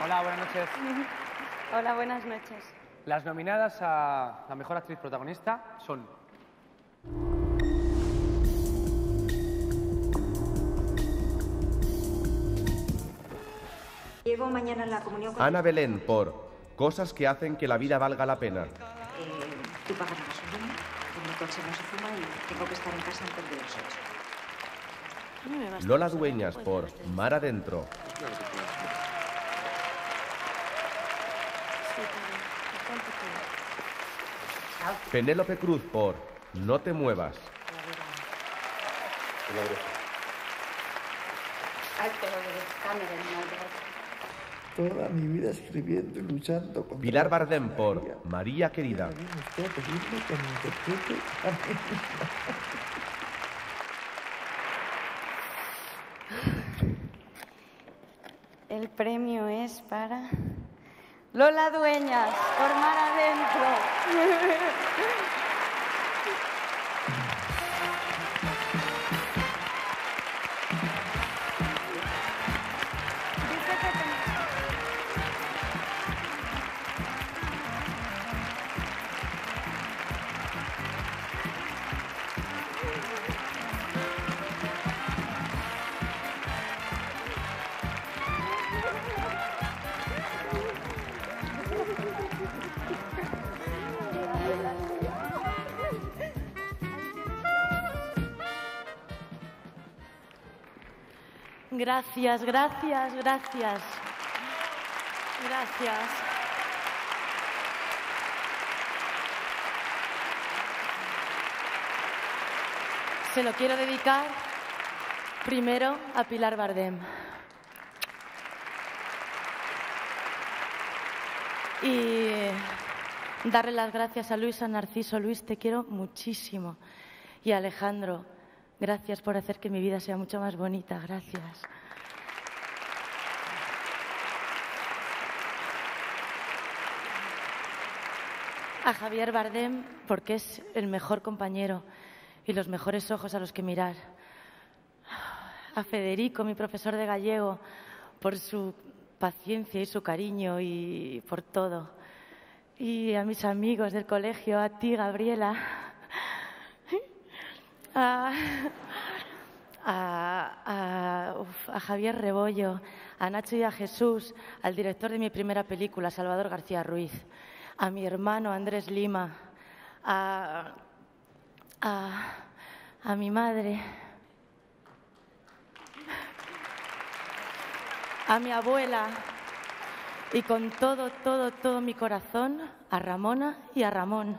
Hola, buenas noches. Hola, buenas noches. Las nominadas a la mejor actriz protagonista son Llego mañana la comunión con... Ana Belén por Cosas que hacen que la vida valga la pena. Eh, tú pagas la gasolina, mi coche no se fuma y tengo que estar en casa antes de las 8. Lola Dueñas por Mar Adentro. Penélope Cruz por No te muevas. Toda mi vida escribiendo y luchando contra Pilar la Bardem por. María Querida. El premio es para Lola Dueñas, por mar adentro. Gracias, gracias, gracias. Gracias. Se lo quiero dedicar primero a Pilar Bardem. Y darle las gracias a Luisa Narciso. Luis, te quiero muchísimo. Y a Alejandro, gracias por hacer que mi vida sea mucho más bonita. Gracias. A Javier Bardem, porque es el mejor compañero y los mejores ojos a los que mirar. A Federico, mi profesor de gallego, por su paciencia y su cariño y por todo. Y a mis amigos del colegio, a ti, Gabriela. A, a- a- Javier Rebollo, a Nacho y a Jesús, al director de mi primera película, Salvador García Ruiz, a mi hermano Andrés Lima, a, a, a mi madre, a mi abuela y con todo, todo, todo mi corazón a Ramona y a Ramón.